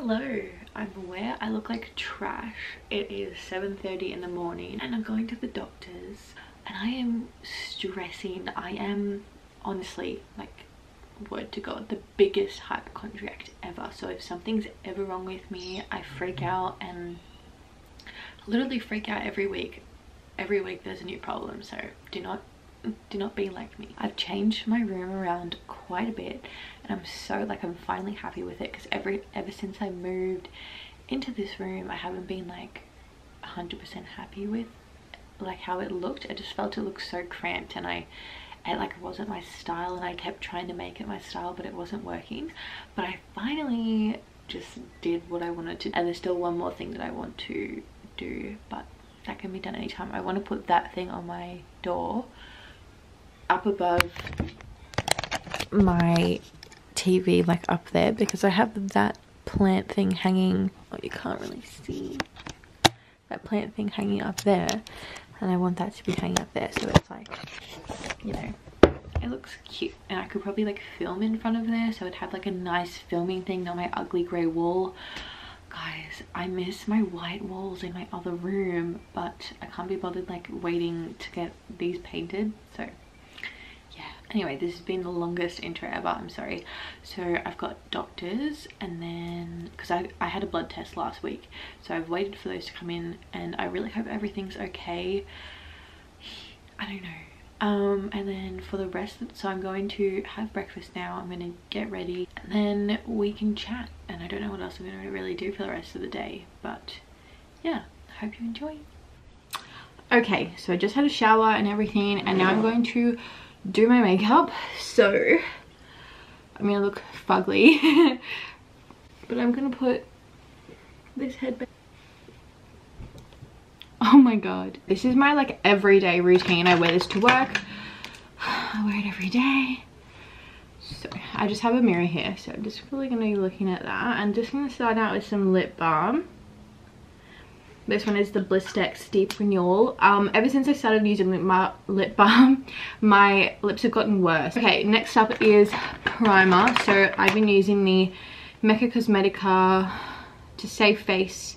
Hello, I'm aware I look like trash. It is 7.30 in the morning and I'm going to the doctor's and I am stressing. I am honestly like word to God the biggest hypochondriac ever. So if something's ever wrong with me, I freak out and literally freak out every week. Every week there's a new problem. So do not do not be like me. I've changed my room around quite a bit and I'm so like I'm finally happy with it because every ever since I moved into this room I haven't been like 100% happy with like how it looked. I just felt it looked so cramped and I it like it wasn't my style and I kept trying to make it my style but it wasn't working. But I finally just did what I wanted to and there's still one more thing that I want to do but that can be done anytime. I want to put that thing on my door up above my TV like up there because I have that plant thing hanging. Oh you can't really see. That plant thing hanging up there and I want that to be hanging up there so it's like you know it looks cute and I could probably like film in front of there so it'd have like a nice filming thing not my ugly grey wall. Guys I miss my white walls in my other room but I can't be bothered like waiting to get these painted so anyway this has been the longest intro ever i'm sorry. So i've got doctors and then because I, I had a blood test last week. So i've waited for those to come in and i really hope everything's okay. I don't know. Um and then for the rest so i'm going to have breakfast now. I'm going to get ready and then we can chat. And i don't know what else i'm going to really do for the rest of the day but yeah i hope you enjoy. Okay so i just had a shower and everything and now i'm going to do my makeup. So I'm gonna look fugly. but I'm gonna put this headband. Oh my god. This is my like everyday routine. I wear this to work. I wear it every day. So I just have a mirror here. So I'm just really gonna be looking at that. I'm just gonna start out with some lip balm. This one is the Blistex Deep Renewal. Um, ever since I started using lip, lip balm, my lips have gotten worse. Okay, next up is primer. So I've been using the Mecca Cosmetica to save face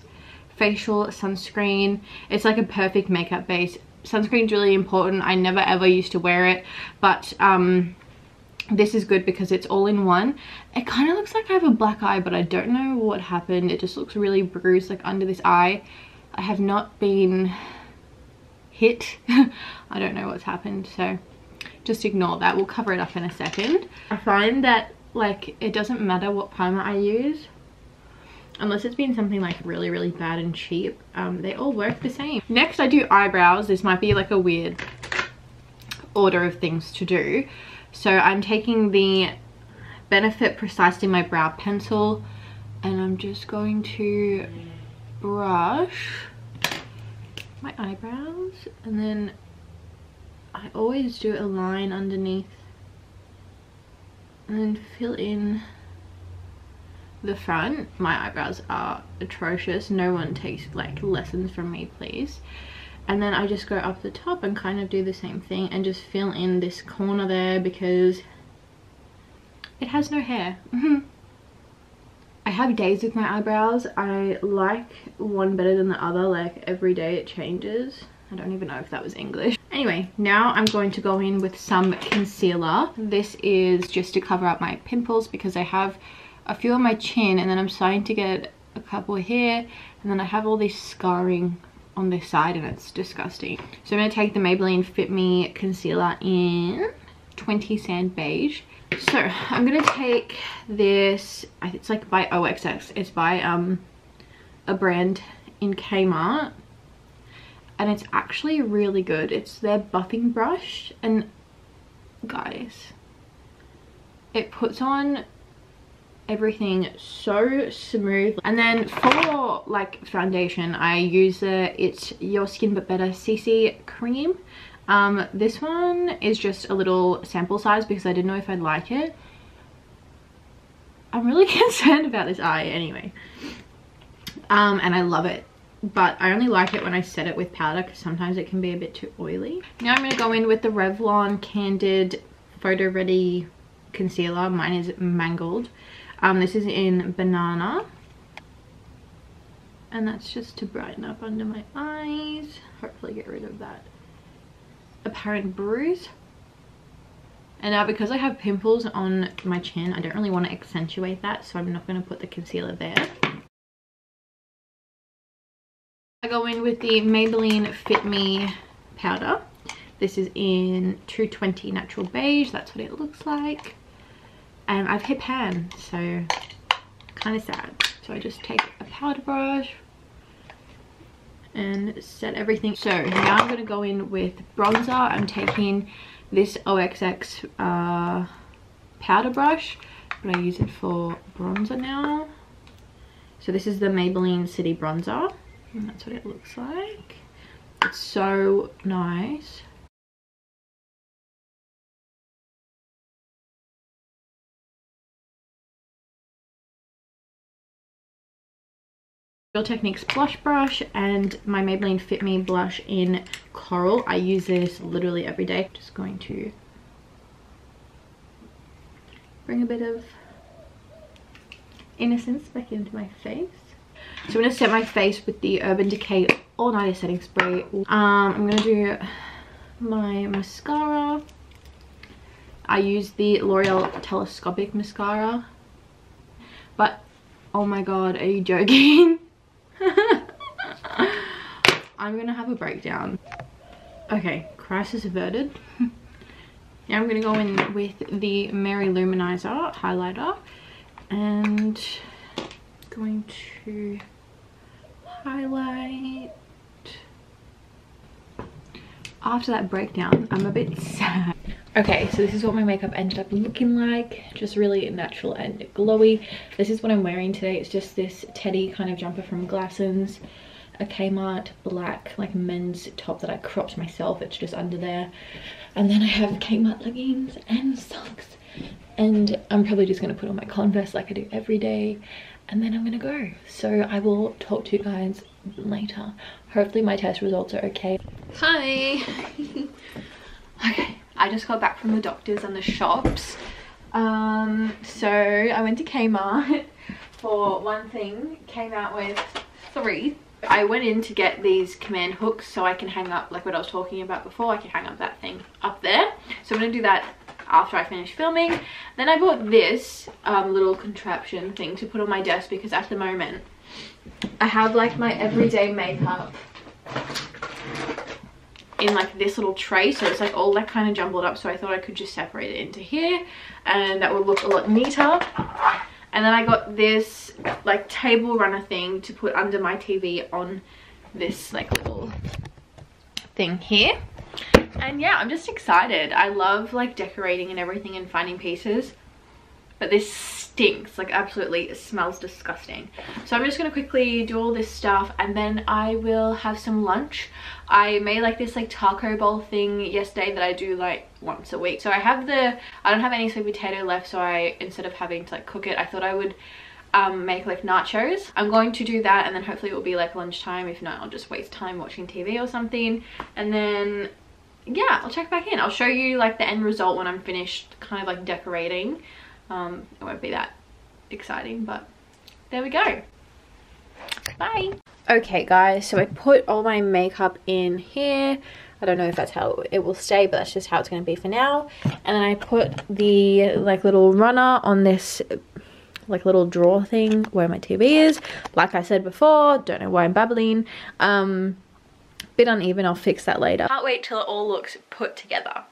facial sunscreen. It's like a perfect makeup base. Sunscreen's really important. I never ever used to wear it, but um, this is good because it's all in one it kind of looks like i have a black eye but i don't know what happened it just looks really bruised like under this eye I have not been hit. I don't know what's happened, so just ignore that. We'll cover it up in a second. I find that like it doesn't matter what primer I use unless it's been something like really really bad and cheap um, they all work the same next i do eyebrows this might be like a weird order of things to do so i'm taking the benefit precisely my brow pencil and i'm just going to brush my eyebrows and then I always do a line underneath and then fill in the front. My eyebrows are atrocious. No one takes like lessons from me please. And then I just go up the top and kind of do the same thing and just fill in this corner there because it has no hair. I have days with my eyebrows. I like one better than the other. Like every day it changes. I don't even know if that was English. Anyway, now I'm going to go in with some concealer. This is just to cover up my pimples because I have a few on my chin and then I'm starting to get a couple here and then I have all this scarring on this side and it's disgusting. So I'm going to take the Maybelline Fit Me concealer in 20 Sand Beige so i'm gonna take this it's like by oxx it's by um a brand in kmart. And it's actually really good. It's their buffing brush. And guys it puts on everything so smooth. And then for like foundation i use the it's your skin but better cc cream um, this one is just a little sample size because I didn't know if I'd like it. I'm really concerned about this eye anyway. Um, and I love it. But I only like it when I set it with powder because sometimes it can be a bit too oily. Now I'm going to go in with the Revlon Candid Photo Ready Concealer. Mine is Mangled. Um, this is in Banana. and that's just to brighten up under my eyes hopefully get rid of that apparent bruise. And now because I have pimples on my chin I don't really want to accentuate that so I'm not going to put the concealer there. I go in with the Maybelline Fit Me powder. This is in 220 natural beige that's what it looks like. And I've hit pan so kind of sad. So I just take a powder brush and set everything. So now I'm going to go in with bronzer. I'm taking this OXX uh, powder brush, but I use it for bronzer now. So this is the Maybelline City Bronzer, and that's what it looks like. It's so nice. Real Techniques blush brush and my Maybelline Fit Me blush in Coral. I use this literally every day. Just going to bring a bit of innocence back into my face. So I'm going to set my face with the Urban Decay All Nighter Setting Spray. Um, I'm going to do my mascara. I use the L'Oreal Telescopic Mascara. But, oh my god, are you joking? I'm gonna have a breakdown. Okay, crisis averted. now I'm gonna go in with the Mary-Lou Manizer highlighter and going to highlight. After that breakdown, I'm a bit sad. Okay, so this is what my makeup ended up looking like. Just really natural and glowy. This is what I'm wearing today. It's just this teddy kind of jumper from Glassons. A Kmart black like men's top that I cropped myself. It's just under there. And then I have Kmart leggings and socks. And I'm probably just going to put on my Converse like I do every day. And then I'm going to go. So I will talk to you guys later. Hopefully my test results are okay. Hi! okay. I just got back from the doctors and the shops. Um, so I went to Kmart for one thing, came out with three. I went in to get these command hooks so I can hang up, like what I was talking about before, I can hang up that thing up there. So I'm going to do that after I finish filming. Then I bought this um, little contraption thing to put on my desk because at the moment I have like my everyday makeup in like this little tray so it's like all that kind of jumbled up so I thought I could just separate it into here and that would look a lot neater and then I got this like table runner thing to put under my TV on this like little thing here. And yeah I'm just excited. I love like decorating and everything and finding pieces but this stinks like absolutely it smells disgusting so i'm just gonna quickly do all this stuff and then i will have some lunch i made like this like taco bowl thing yesterday that i do like once a week so i have the i don't have any sweet potato left so i instead of having to like cook it i thought i would um, make like nachos. I'm going to do that and then hopefully it will be like lunchtime. If not, I'll just waste time watching TV or something. And then, yeah, I'll check back in. I'll show you like the end result when I'm finished kind of like decorating um, it won't be that exciting but there we go. Bye. Okay guys so i put all my makeup in here. I don't know if that's how it will stay but that's just how it's going to be for now. And then i put the like little runner on this like little drawer thing where my tv is. Like i said before don't know why i'm babbling. Um bit uneven i'll fix that later. Can't wait till it all looks put together.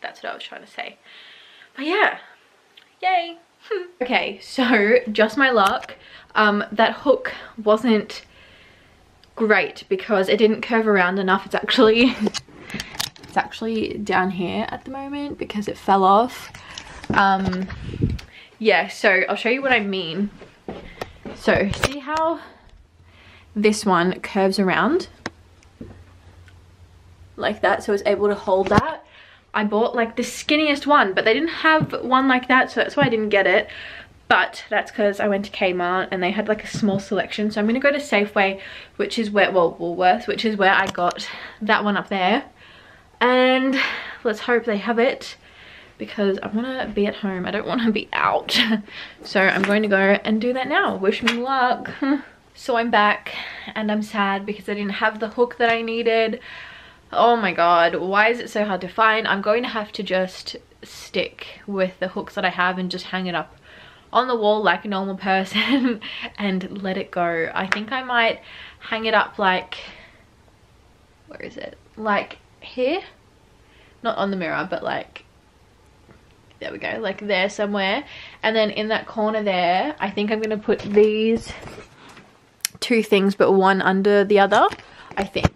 That's what i was trying to say. But yeah Yay! okay, so just my luck. Um, that hook wasn't great because it didn't curve around enough. It's actually it's actually down here at the moment because it fell off. Um, yeah, so I'll show you what I mean. So see how this one curves around like that so it's able to hold that I bought like the skinniest one, but they didn't have one like that, so that's why I didn't get it. But that's because I went to Kmart and they had like a small selection. So I'm going to go to Safeway, which is where, well, Woolworths, which is where I got that one up there. And let's hope they have it because I want to be at home. I don't want to be out. so I'm going to go and do that now. Wish me luck. So I'm back and I'm sad because I didn't have the hook that I needed. Oh my god, why is it so hard to find? I'm going to have to just stick with the hooks that I have and just hang it up on the wall like a normal person and let it go. I think I might hang it up like, where is it? Like here? Not on the mirror, but like, there we go, like there somewhere. And then in that corner there, I think I'm going to put these two things, but one under the other, I think.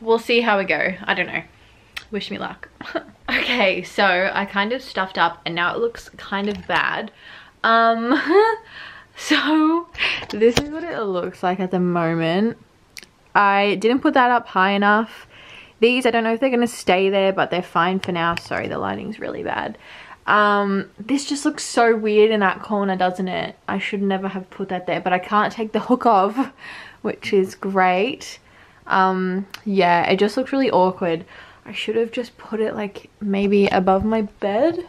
We'll see how we go. I don't know. Wish me luck. okay, so I kind of stuffed up and now it looks kind of bad. Um, so this is what it looks like at the moment. I didn't put that up high enough. These, I don't know if they're going to stay there, but they're fine for now. Sorry, the lighting's really bad. Um, this just looks so weird in that corner, doesn't it? I should never have put that there, but I can't take the hook off, which is great. Um, yeah, it just looks really awkward. I should have just put it like maybe above my bed.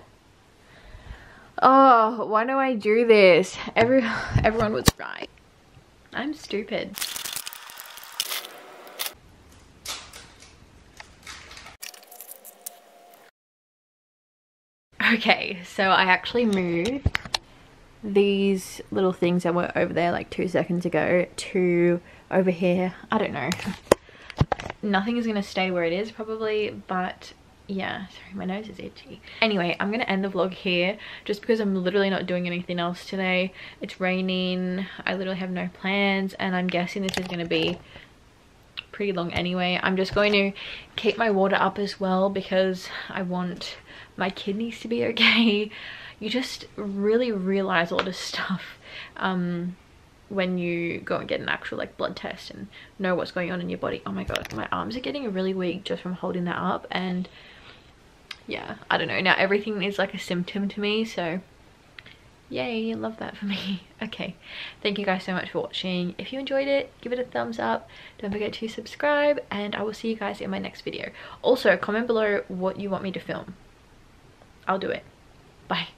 Oh, why do I do this? Every everyone was right. I'm stupid. Okay, so I actually moved these little things that were over there like two seconds ago to over here. I don't know. Nothing is going to stay where it is probably, but yeah sorry my nose is itchy. Anyway i'm gonna end the vlog here just because i'm literally not doing anything else today. It's raining i literally have no plans and i'm guessing this is gonna be pretty long anyway. I'm just going to keep my water up as well because i want my kidneys to be okay. You just really realize all this stuff. Um when you go and get an actual like blood test and know what's going on in your body oh my god my arms are getting really weak just from holding that up. And yeah i don't know. Now everything is like a symptom to me so yay love that for me. Okay thank you guys so much for watching. If you enjoyed it give it a thumbs up. Don't forget to subscribe and i will see you guys in my next video. Also comment below what you want me to film. I'll do it. Bye